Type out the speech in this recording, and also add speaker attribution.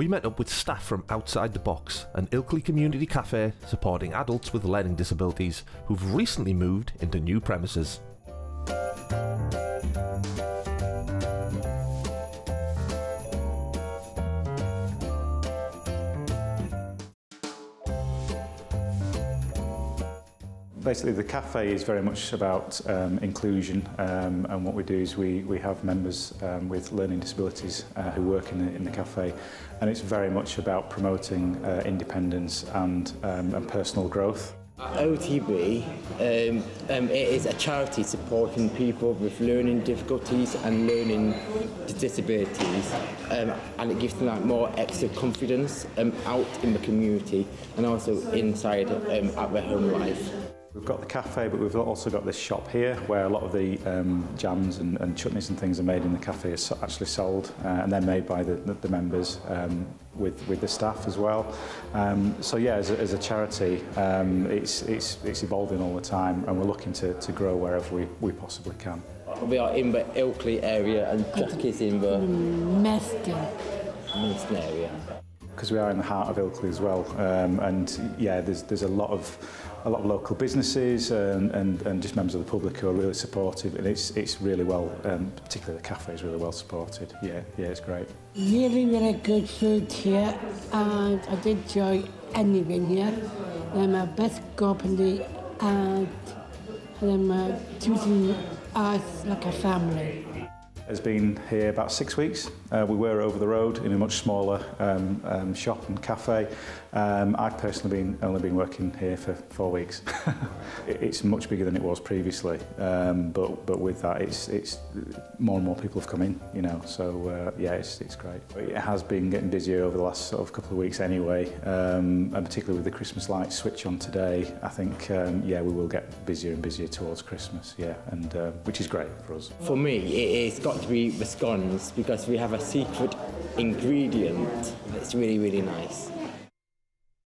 Speaker 1: we met up with staff from Outside the Box, an Ilkley community cafe supporting adults with learning disabilities who've recently moved into new premises.
Speaker 2: basically the cafe is very much about um, inclusion um, and what we do is we, we have members um, with learning disabilities uh, who work in the, in the cafe and it's very much about promoting uh, independence and, um, and personal growth.
Speaker 3: OTB um, um, it is a charity supporting people with learning difficulties and learning disabilities um, and it gives them like more extra confidence um, out in the community and also inside um, at their home life.
Speaker 2: We've got the cafe, but we've also got this shop here where a lot of the um, jams and, and chutneys and things are made in the cafe are actually sold uh, and they're made by the, the, the members um, with, with the staff as well. Um, so yeah, as a, as a charity, um, it's, it's, it's evolving all the time and we're looking to, to grow wherever we, we possibly can.
Speaker 3: We are in the Ilkley area and Jack is in the
Speaker 4: Menston.
Speaker 3: Menston area.
Speaker 2: because we are in the heart of Ilkley as well. Um, and yeah, there's, there's a lot of a lot of local businesses and, and, and just members of the public who are really supportive and it's, it's really well, um, particularly the cafe is really well supported. Yeah, yeah, it's great.
Speaker 4: Really, really good food here and I did enjoy anything here. I'm a best company and I'm uh, treating us like a family.
Speaker 2: Has been here about six weeks. Uh, we were over the road in a much smaller um, um, shop and cafe. Um, I've personally been only been working here for four weeks. It- it's much bigger than it was previously, um, but but with that, it's it's more and more people have come in. You know, so uh, yeah, it's it's great. It has been getting busier over the last sort of couple of weeks anyway, um, and particularly with the Christmas lights switch on today. I think um, yeah, we will get busier and busier towards Christmas. Yeah, and uh, which is great for us.
Speaker 3: For me, it, it's got be scones because we have a secret ingredient. that's really, really nice.